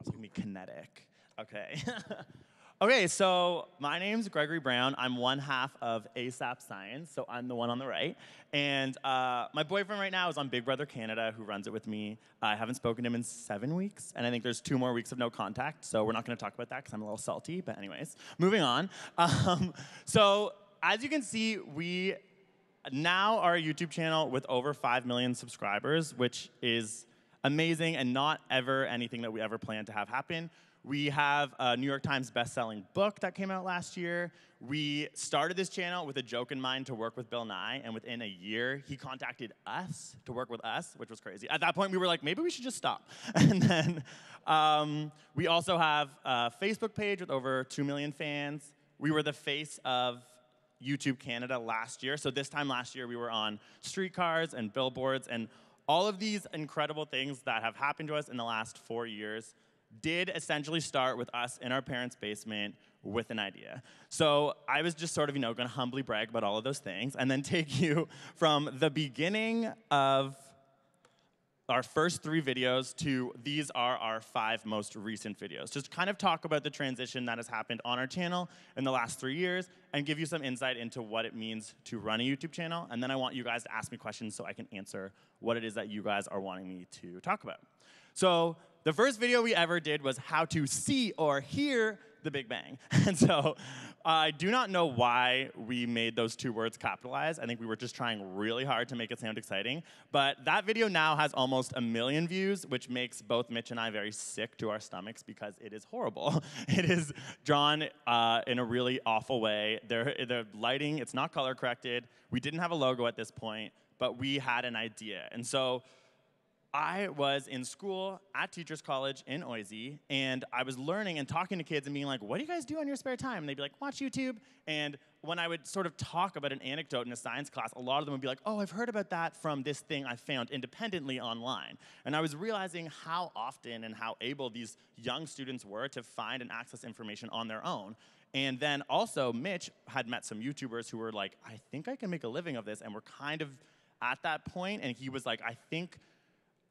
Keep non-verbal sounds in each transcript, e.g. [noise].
it's gonna be kinetic. Okay. [laughs] okay, so my name's Gregory Brown. I'm one half of ASAP Science, so I'm the one on the right. And uh, my boyfriend right now is on Big Brother Canada, who runs it with me. I haven't spoken to him in seven weeks, and I think there's two more weeks of no contact, so we're not gonna talk about that because I'm a little salty. But, anyways, moving on. [laughs] Um, so, as you can see, we now are a YouTube channel with over 5 million subscribers, which is amazing and not ever anything that we ever planned to have happen. We have a New York Times best-selling book that came out last year. We started this channel with a joke in mind to work with Bill Nye, and within a year, he contacted us to work with us, which was crazy. At that point, we were like, maybe we should just stop. [laughs] And then um, we also have a Facebook page with over 2 million fans. We were the face of YouTube Canada last year. So this time last year, we were on streetcars and billboards and all of these incredible things that have happened to us in the last four years did essentially start with us in our parents' basement with an idea. So I was just sort of, you know, gonna humbly brag about all of those things and then [laughs] take you from the beginning of our first three videos to these are our five most recent videos. Just kind of talk about the transition that has happened on our channel in the last three years and give you some insight into what it means to run a YouTube channel. And then I want you guys to ask me questions so I can answer what it is that you guys are wanting me to talk about. So the first video we ever did was how to see or hear the Big Bang. [laughs] And so I do not know why we made those two words capitalized. I think we were just trying really hard to make it sound exciting. But that video now has almost a million views, which makes both Mitch and I very sick to our stomachs because it is horrible. [laughs] It is drawn uh, in a really awful way. There, the lighting, it's not color corrected. We didn't have a logo at this point, but we had an idea. And so I was in school at Teachers College in OISE, and I was learning and talking to kids and being like, what do you guys do on your spare time? And they'd be like, watch YouTube. And when I would sort of talk about an anecdote in a science class, a lot of them would be like, oh, I've heard about that from this thing I found independently online. And I was realizing how often and how able these young students were to find and access information on their own. And then also, Mitch had met some YouTubers who were like, I think I can make a living of this, and we're kind of at that point, and he was like, I think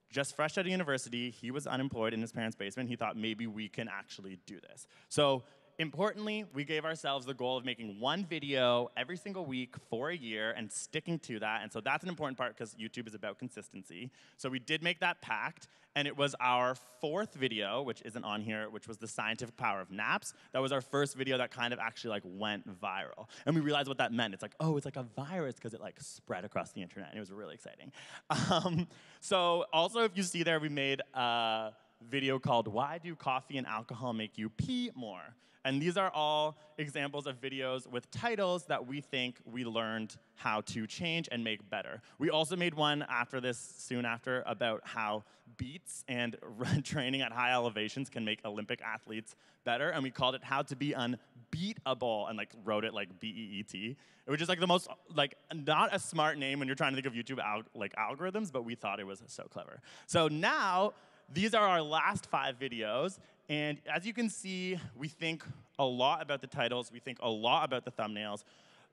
just fresh out of university, he was unemployed in his parents' basement. He thought maybe we can actually do this. So importantly, we gave ourselves the goal of making one video every single week for a year and sticking to that. And so that's an important part because YouTube is about consistency. So we did make that pact, and it was our fourth video, which isn't on here, which was the scientific power of naps. That was our first video that kind of actually like went viral. And we realized what that meant. It's like, oh, it's like a virus because it like spread across the internet, and it was really exciting. [laughs] Um, so also, if you see there, we made a video called Why Do Coffee and Alcohol Make You Pee More? And these are all examples of videos with titles that we think we learned how to change and make better. We also made one after this, soon after, about how beets and [laughs] training at high elevations can make Olympic athletes better. And we called it How to Be Unbeatable and like wrote it like B-E-E-T. Was just like the most, like not a smart name when you're trying to think of YouTube al like algorithms, but we thought it was so clever. So now, these are our last five videos, and as you can see, we think a lot about the titles, we think a lot about the thumbnails.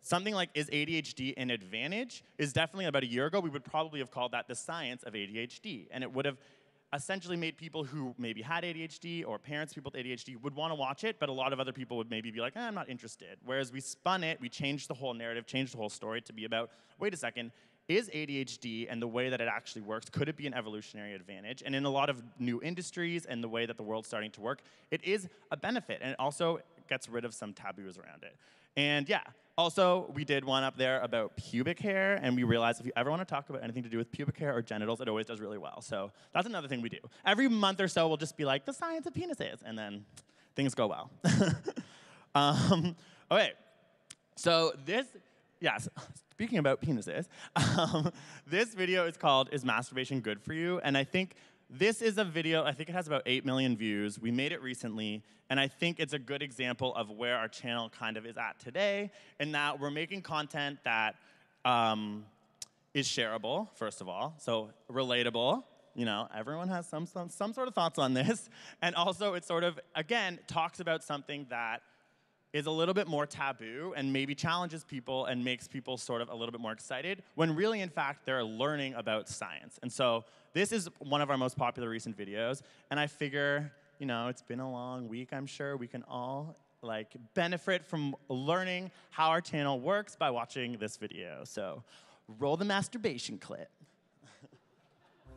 Something like is ADHD an advantage is definitely about a year ago, we would probably have called that the science of ADHD. And it would have essentially made people who maybe had ADHD or parents people with ADHD would want to watch it, but a lot of other people would maybe be like, eh, I'm not interested. Whereas we spun it, we changed the whole narrative, changed the whole story to be about, wait a second, is ADHD and the way that it actually works, could it be an evolutionary advantage? And in a lot of new industries and the way that the world's starting to work, it is a benefit. And it also gets rid of some taboos around it. And yeah, also, we did one up there about pubic hair, and we realized if you ever want to talk about anything to do with pubic hair or genitals, it always does really well. So that's another thing we do. Every month or so, we'll just be like, the science of penises, and then things go well. [laughs] um, okay, so this, yes, [laughs] speaking about penises, [laughs] um, this video is called Is Masturbation Good for You? And I think this is a video, I think it has about 8 million views. We made it recently, and I think it's a good example of where our channel kind of is at today, in that we're making content that um, is shareable, first of all, so relatable. You know, everyone has some, some, some sort of thoughts on this. [laughs] And also, it sort of, again, talks about something that is a little bit more taboo and maybe challenges people and makes people sort of a little bit more excited when really, in fact, they're learning about science. And so this is one of our most popular recent videos, and I figure you know, it's been a long week, I'm sure. We can all like benefit from learning how our channel works by watching this video. So roll the masturbation clip.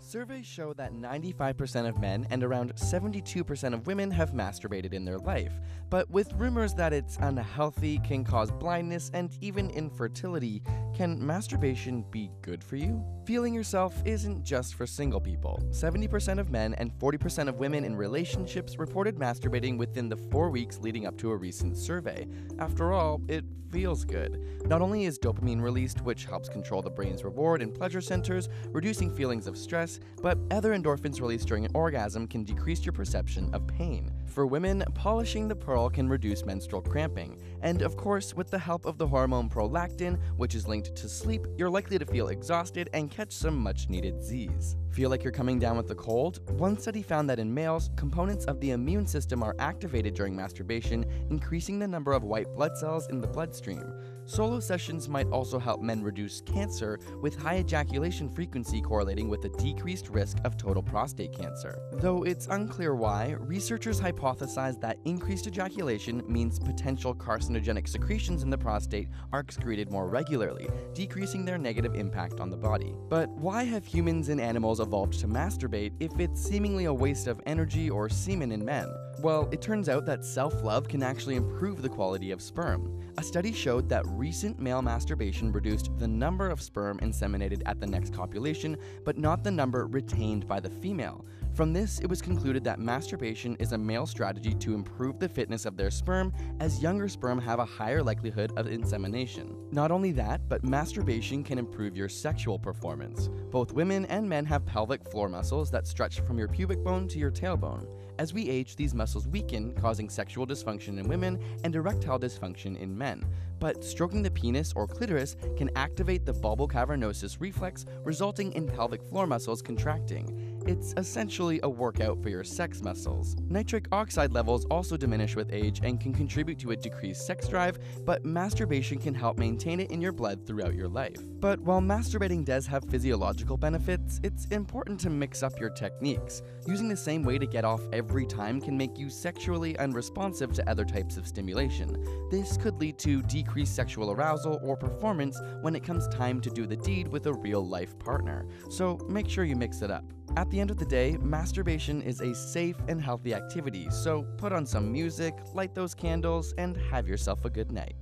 Surveys show that 95% of men and around 72% of women have masturbated in their life, but with rumors that it's unhealthy, can cause blindness, and even infertility, can masturbation be good for you? Feeling yourself isn't just for single people. 70% of men and 40% of women in relationships reported masturbating within the four weeks leading up to a recent survey. After all, it feels good. Not only is dopamine released, which helps control the brain's reward and pleasure centers, reducing feelings of stress, but other endorphins released during an orgasm can decrease your perception of pain. For women, polishing the pearl can reduce menstrual cramping. And of course, with the help of the hormone prolactin, which is linked to sleep, you're likely to feel exhausted and catch some much needed Z's. Feel like you're coming down with a cold? One study found that in males, components of the immune system are activated during masturbation, increasing the number of white blood cells in the bloodstream. Solo sessions might also help men reduce cancer, with high ejaculation frequency correlating with a decreased risk of total prostate cancer. Though it's unclear why, researchers hypothesize that increased ejaculation means potential carcinogenic secretions in the prostate are excreted more regularly, decreasing their negative impact on the body. But why have humans and animals evolved to masturbate if it's seemingly a waste of energy or semen in men? Well, it turns out that self love can actually improve the quality of sperm. A study showed that recent male masturbation reduced the number of sperm inseminated at the next copulation, but not the number retained by the female. From this, it was concluded that masturbation is a male strategy to improve the fitness of their sperm, as younger sperm have a higher likelihood of insemination. Not only that, but masturbation can improve your sexual performance. Both women and men have pelvic floor muscles that stretch from your pubic bone to your tailbone. As we age, these muscles weaken, causing sexual dysfunction in women and erectile dysfunction in men. But stroking the penis or clitoris can activate the bulbocavernosus reflex, resulting in pelvic floor muscles contracting. It's essentially a workout for your sex muscles. Nitric oxide levels also diminish with age and can contribute to a decreased sex drive, but masturbation can help maintain it in your blood throughout your life. But while masturbating does have physiological benefits, it's important to mix up your techniques. Using the same way to get off every time can make you sexually unresponsive to other types of stimulation. This could lead to decreased sexual arousal or performance when it comes time to do the deed with a real life partner. So make sure you mix it up. At the end of the day, masturbation is a safe and healthy activity, so put on some music, light those candles, and have yourself a good night.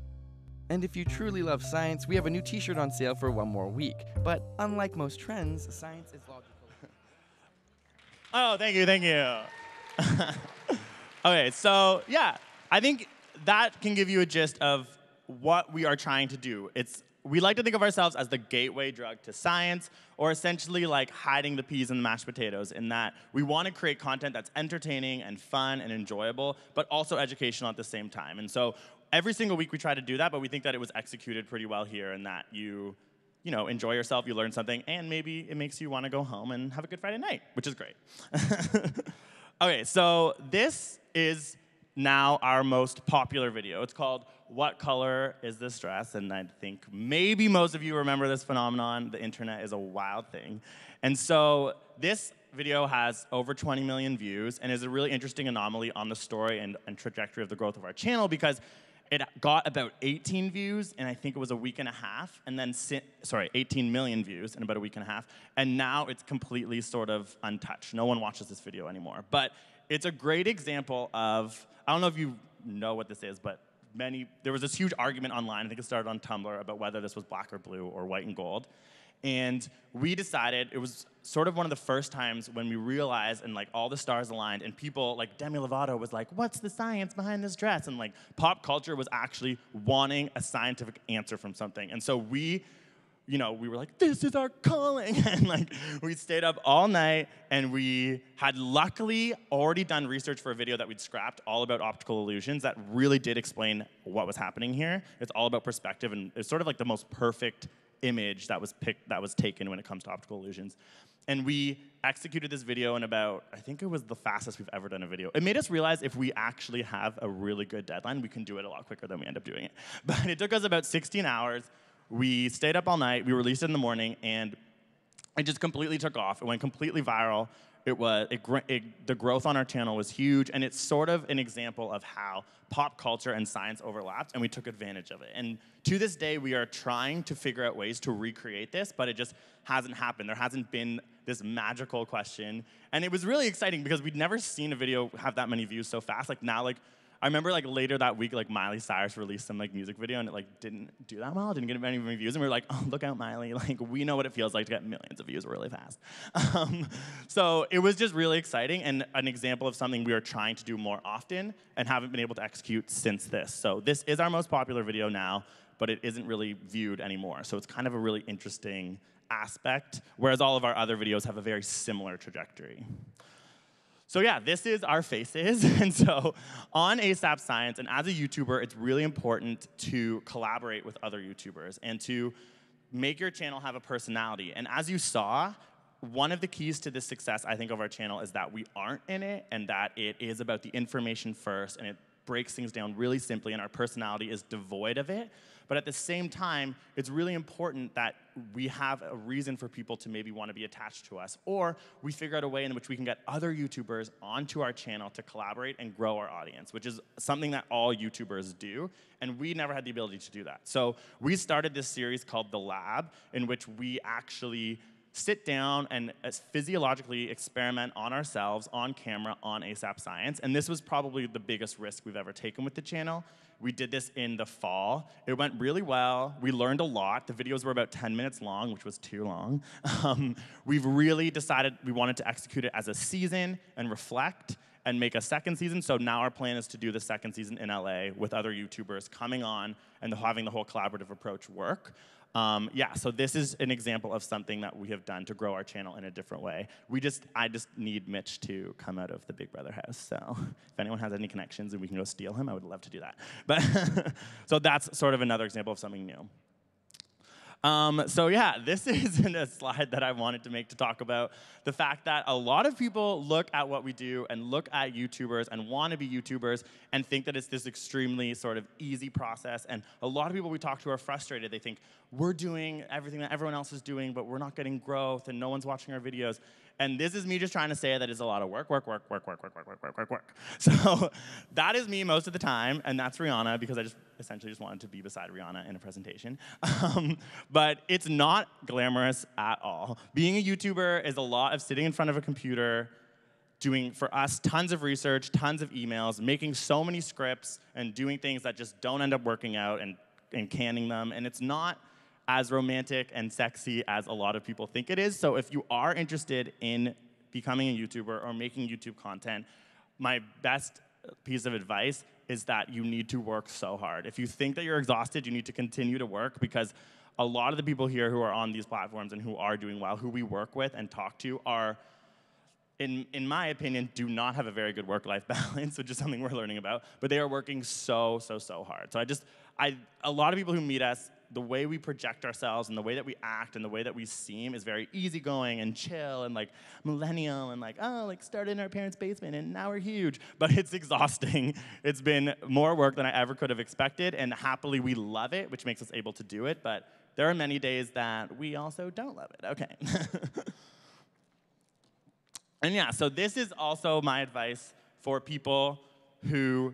And if you truly love science, we have a new t shirt on sale for one more week. But unlike most trends, science is logical. [laughs] Oh, thank you, thank you. [laughs] okay, so yeah, I think that can give you a gist of what we are trying to do. It's we like to think of ourselves as the gateway drug to science, or essentially like hiding the peas in the mashed potatoes, in that we want to create content that's entertaining and fun and enjoyable, but also educational at the same time. And so every single week we try to do that, but we think that it was executed pretty well here, and that you, you know, enjoy yourself, you learn something, and maybe it makes you want to go home and have a good Friday night, which is great. [laughs] okay, so this is now our most popular video. It's called What Color is This Dress? And I think maybe most of you remember this phenomenon. The internet is a wild thing. And so this video has over 20 million views and is a really interesting anomaly on the story and, and trajectory of the growth of our channel because it got about 18 views and I think it was a week and a half, and then, sorry, 18 million views in about a week and a half, and now it's completely sort of untouched. No one watches this video anymore. But it's a great example of, I don't know if you know what this is, but many, there was this huge argument online, I think it started on Tumblr, about whether this was black or blue or white and gold. And we decided, it was sort of one of the first times when we realized and like all the stars aligned and people like Demi Lovato was like, what's the science behind this dress? And like pop culture was actually wanting a scientific answer from something. And so we you know, we were like, this is our calling. [laughs] And like, we stayed up all night and we had luckily already done research for a video that we'd scrapped all about optical illusions that really did explain what was happening here. It's all about perspective and it's sort of like the most perfect image that was picked, that was taken when it comes to optical illusions. And we executed this video in about, I think it was the fastest we've ever done a video. It made us realize if we actually have a really good deadline, we can do it a lot quicker than we end up doing it. [laughs] But it took us about 16 hours we stayed up all night, we released it in the morning, and it just completely took off. It went completely viral. it was it, it, the growth on our channel was huge, and it's sort of an example of how pop culture and science overlapped, and we took advantage of it. And to this day, we are trying to figure out ways to recreate this, but it just hasn't happened. There hasn't been this magical question, and it was really exciting because we'd never seen a video have that many views so fast. Like now, like I remember like later that week, like Miley Cyrus released some like music video and it like didn't do that well, didn't get many reviews, and we were like, [laughs] oh, look out, Miley! [laughs] Like we know what it feels like to get millions of views really fast. [laughs] Um, so it was just really exciting and an example of something we are trying to do more often and haven't been able to execute since this. So this is our most popular video now, but it isn't really viewed anymore. So it's kind of a really interesting aspect, whereas all of our other videos have a very similar trajectory. So yeah, this is our faces. [laughs] And so on ASAP Science, and as a YouTuber, it's really important to collaborate with other YouTubers and to make your channel have a personality. And as you saw, one of the keys to the success, I think, of our channel is that we aren't in it and that it is about the information first and it breaks things down really simply and our personality is devoid of it. But at the same time, it's really important that we have a reason for people to maybe want to be attached to us, or we figure out a way in which we can get other YouTubers onto our channel to collaborate and grow our audience, which is something that all YouTubers do, and we never had the ability to do that. So we started this series called The Lab, in which we actually sit down and uh, physiologically experiment on ourselves, on camera, on ASAP Science. And this was probably the biggest risk we've ever taken with the channel. We did this in the fall. It went really well. We learned a lot. The videos were about 10 minutes long, which was too long. [laughs] Um, we've really decided we wanted to execute it as a season and reflect and make a second season. So now our plan is to do the second season in LA with other YouTubers coming on and having the whole collaborative approach work. Um, yeah, so this is an example of something that we have done to grow our channel in a different way. We just, I just need Mitch to come out of the Big Brother house. So [laughs] if anyone has any connections and we can go steal him, I would love to do that. [laughs] But [laughs] so that's sort of another example of something new. Um, so yeah, this is a slide that I wanted to make to talk about the fact that a lot of people look at what we do and look at YouTubers and want to be YouTubers and think that it's this extremely sort of easy process. And a lot of people we talk to are frustrated. They think we're doing everything that everyone else is doing, but we're not getting growth and no one's watching our videos. And this is me just trying to say that it's a lot of work, work, work, work, work, work, work, work, work, work, work. So that is me most of the time, and that's Rihanna because I just essentially just wanted to be beside Rihanna in a presentation. Um, but it's not glamorous at all. Being a YouTuber is a lot of sitting in front of a computer, doing for us tons of research, tons of emails, making so many scripts, and doing things that just don't end up working out and, and canning them. And it's not as romantic and sexy as a lot of people think it is. So if you are interested in becoming a YouTuber or making YouTube content, my best piece of advice is that you need to work so hard. If you think that you're exhausted, you need to continue to work because a lot of the people here who are on these platforms and who are doing well, who we work with and talk to, are, in, in my opinion, do not have a very good work life [laughs] balance, which is something we're learning about, but they are working so, so, so hard. So I just, I, a lot of people who meet us the way we project ourselves and the way that we act and the way that we seem is very easygoing and chill and like millennial and like, oh, like started in our parents' basement and now we're huge. But it's [laughs] exhausting. It's been more work than I ever could have expected. And happily, we love it, which makes us able to do it. But there are many days that we also don't love it. Okay. [laughs] and yeah, so this is also my advice for people who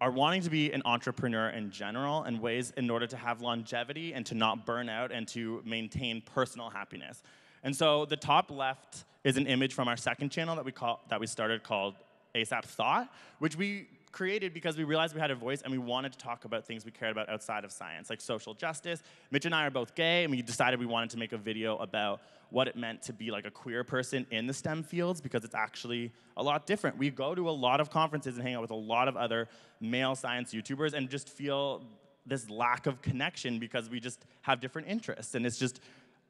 are wanting to be an entrepreneur in general and ways in order to have longevity and to not burn out and to maintain personal happiness. And so the top left is an image from our second channel that we call that we started called ASAP Thought, which we created because we realized we had a voice and we wanted to talk about things we cared about outside of science, like social justice. Mitch and I are both gay, and we decided we wanted to make a video about what it meant to be like a queer person in the STEM fields because it's actually a lot different. We go to a lot of conferences and hang out with a lot of other male science YouTubers and just feel this lack of connection because we just have different interests. And it's just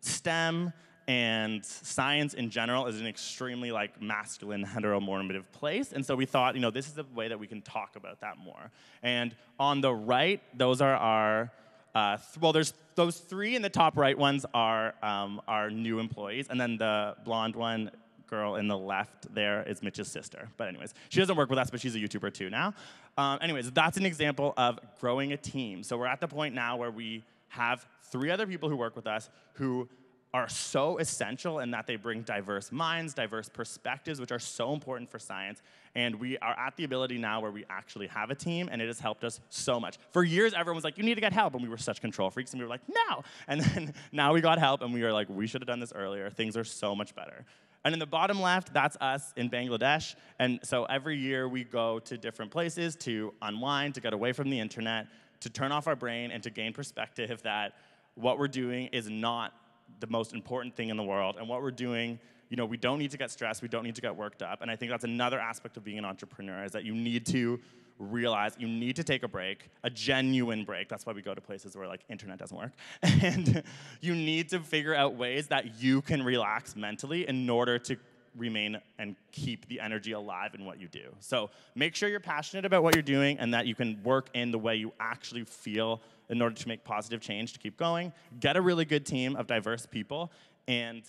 STEM and science in general is an extremely like masculine heteronormative place and so we thought you know this is a way that we can talk about that more. And on the right those are our uh, th well there's those three in the top right ones are um, our new employees and then the blonde one girl in the left there is mitch's sister. But anyways she doesn't work with us but she's a youtuber too now. Um, anyways that's an example of growing a team. So we're at the point now where we have three other people who work with us who are so essential in that they bring diverse minds, diverse perspectives, which are so important for science. And we are at the ability now where we actually have a team, and it has helped us so much. For years, everyone was like, you need to get help. And we were such control freaks, and we were like, no. And then [laughs] now we got help, and we were like, we should have done this earlier. Things are so much better. And in the bottom left, that's us in Bangladesh. And so every year we go to different places to unwind, to get away from the internet, to turn off our brain, and to gain perspective that what we're doing is not the most important thing in the world. And what we're doing, you know, we don't need to get stressed, we don't need to get worked up. And I think that's another aspect of being an entrepreneur is that you need to realize you need to take a break, a genuine break. That's why we go to places where like internet doesn't work. [laughs] And you need to figure out ways that you can relax mentally in order to remain and keep the energy alive in what you do. So make sure you're passionate about what you're doing and that you can work in the way you actually feel in order to make positive change to keep going. Get a really good team of diverse people and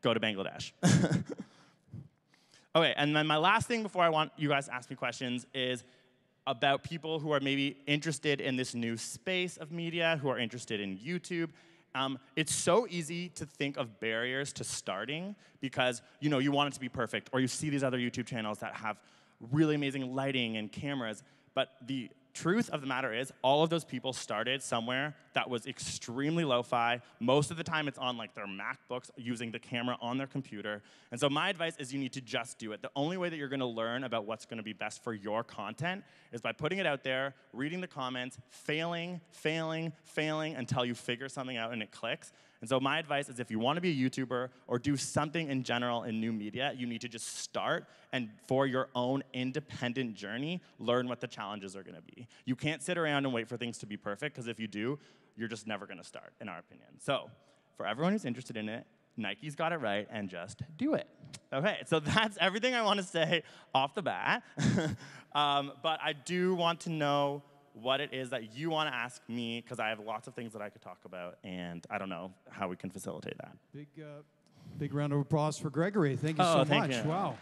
go to Bangladesh. [laughs] okay, and then my last thing before I want you guys to ask me questions is about people who are maybe interested in this new space of media, who are interested in YouTube. Um, it's so easy to think of barriers to starting because you know you want it to be perfect, or you see these other YouTube channels that have really amazing lighting and cameras. But the truth of the matter is, all of those people started somewhere that was extremely lo-fi. Most of the time, it's on like their MacBooks using the camera on their computer. And so my advice is you need to just do it. The only way that you're gonna learn about what's gonna be best for your content is by putting it out there, reading the comments, failing, failing, failing until you figure something out and it clicks. And so my advice is if you want to be a YouTuber or do something in general in new media, you need to just start and for your own independent journey, learn what the challenges are going to be. You can't sit around and wait for things to be perfect because if you do, you're just never going to start, in our opinion. So for everyone who's interested in it, Nike's got it right and just do it. Okay, so [laughs] that's everything I want to say off the bat. [laughs] um, but I do want to know what it is that you want to ask me because I have lots of things that I could talk about, and I don't know how we can facilitate that. Big, uh, big round of applause for Gregory. Thank you Oh, so thank much. you. Wow.